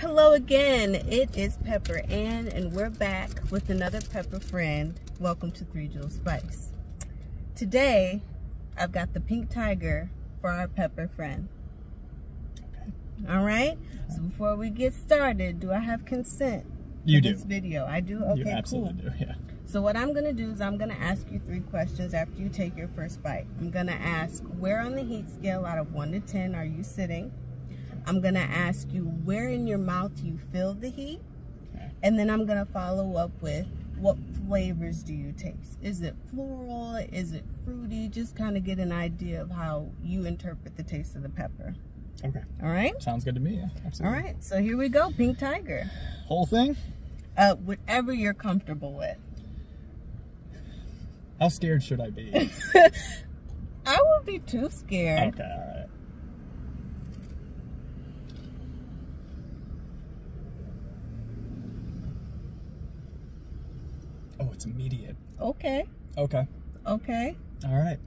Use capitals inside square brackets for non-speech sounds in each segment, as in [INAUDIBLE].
Hello again. It is Pepper Ann, and we're back with another Pepper friend. Welcome to Three Jewel Spice. Today, I've got the pink tiger for our Pepper friend. All right. So before we get started, do I have consent? You for do. This video. I do. Okay. you absolutely cool. do. Yeah. So what I'm gonna do is I'm gonna ask you three questions after you take your first bite. I'm gonna ask where on the heat scale out of one to ten are you sitting? I'm gonna ask you where in your mouth you feel the heat, Okay. and then I'm gonna follow up with what flavors do you taste? Is it floral? Is it fruity? Just kind of get an idea of how you interpret the taste of the pepper. Okay. All right. Sounds good to me. Yeah. Absolutely. right. So here we go. Pink tiger. Whole thing. Uh, whatever you're comfortable with. How scared should I be? [LAUGHS] I would be too scared. okay. All right. It's immediate. Okay. Okay. Okay. All right.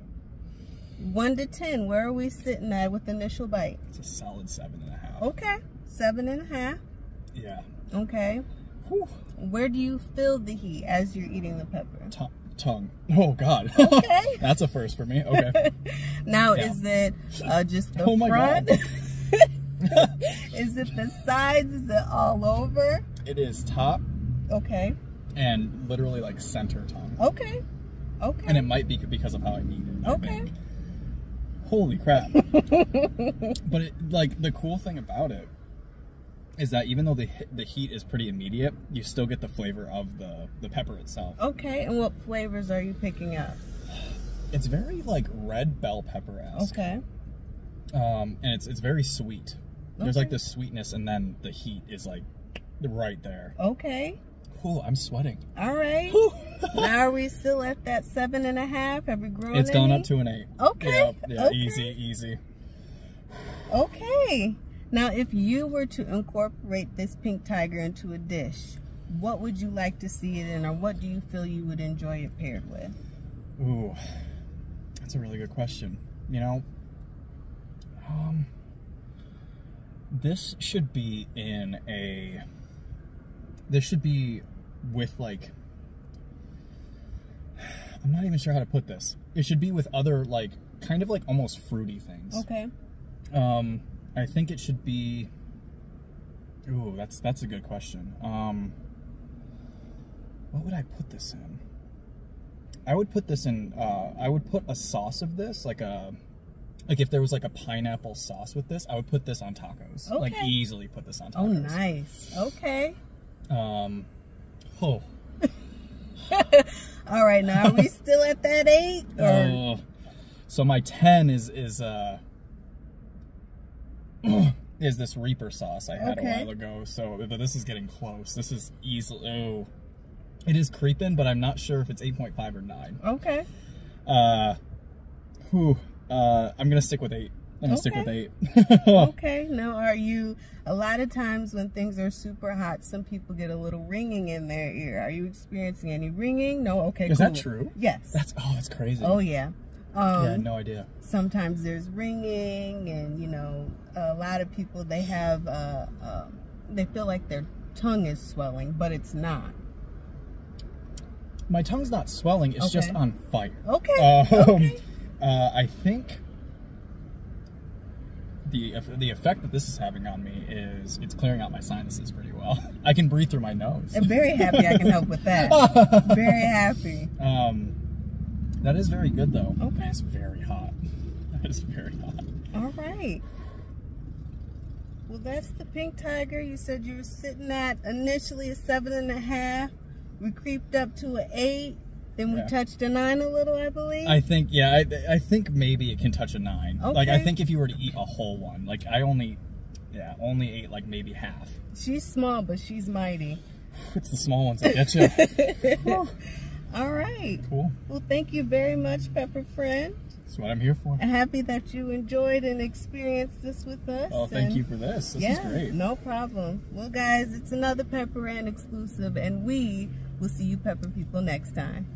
One to ten, where are we sitting at with initial bite? It's a solid seven and a half. Okay. Seven and a half. Yeah. Okay. Whew. Where do you feel the heat as you're eating the pepper? T- tongue. Oh God. [LAUGHS] Okay. That's a first for me. Okay. [LAUGHS] Now, Yeah. is it uh, just the Oh my front? God. [LAUGHS] is it the sides? Is it all over? it is top Okay. And literally like center tongue. Okay. Okay. And it might be because of how I eat it. Okay. Holy crap. [LAUGHS] but it, like the cool thing about it is that even though the the heat is pretty immediate, you still get the flavor of the the pepper itself. okay. And what flavors are you picking up? It's very like red bell pepper esque. Okay. Um, and it's it's very sweet. There's like Okay. this sweetness, and then the heat is like right there. Okay. Cool. I'm sweating. All right. Now are we [LAUGHS] still at that seven and a half? Have we grown? it's gone up to an eight. Okay. Yeah. Yeah. okay. Easy. Easy. Okay. Now, if you were to incorporate this pink tiger into a dish, what would you like to see it in, or what do you feel you would enjoy it paired with? Ooh, that's a really good question. You know, um, this should be in a. This should be with like. I'm not even sure how to put this. It should be with other like kind of like almost fruity things. Okay. Um, I think it should be. Ooh, that's that's a good question. Um, what would I put this in? I would put this in. Uh, I would put a sauce of this, like a, like if there was like a pineapple sauce with this, I would put this on tacos. Okay. Like easily put this on tacos. Oh, nice. Okay. Um, oh, [LAUGHS] All right. Now, are we still at that eight? Or... oh. So my ten is is uh. [CLEARS THROAT] is this Reaper sauce I had Okay. a while ago. So but this is getting close. This is easily oh, it is creeping, but I'm not sure if it's 8.5 or 9. Okay. Uh, whew, uh, I'm gonna stick with 8. I'm gonna stick with 8. [LAUGHS] Okay. Now, are you? A lot of times when things are super hot, some people get a little ringing in their ear. Are you experiencing any ringing? No. Okay. Is that true? Yes. That's oh, that's crazy. oh yeah. Um, yeah, no idea. sometimes there's ringing and you know a lot of people they have uh, um they feel like their tongue is swelling but it's not My tongue's not swelling. It's just on fire. okay Um, okay [LAUGHS] uh, I think the the effect that this is having on me is it's clearing out my sinuses pretty well. [LAUGHS] I can breathe through my nose. i'm very happy i can help with that [LAUGHS] very happy Um, that is very good though. Okay. It's very hot. [LAUGHS] That is very hot. all right well that's the pink tiger you said you were sitting at initially a seven and a half we creeped up to an eight then we Yeah. touched a nine a little i believe I think yeah, I, I think maybe it can touch a nine. Like I think if you were to eat a whole one, like I only yeah, only ate like maybe half. she's small but she's mighty [LAUGHS] It's the small ones that get you. [LAUGHS] all right cool. Well, thank you very much, Pepper Friend. That's what I'm here for. I'm happy that you enjoyed and experienced this with us. Oh, thank and- you for this. This yeah, is great. no problem. Well, guys, it's another Pepper Ann exclusive, and we will see you Pepper people next time.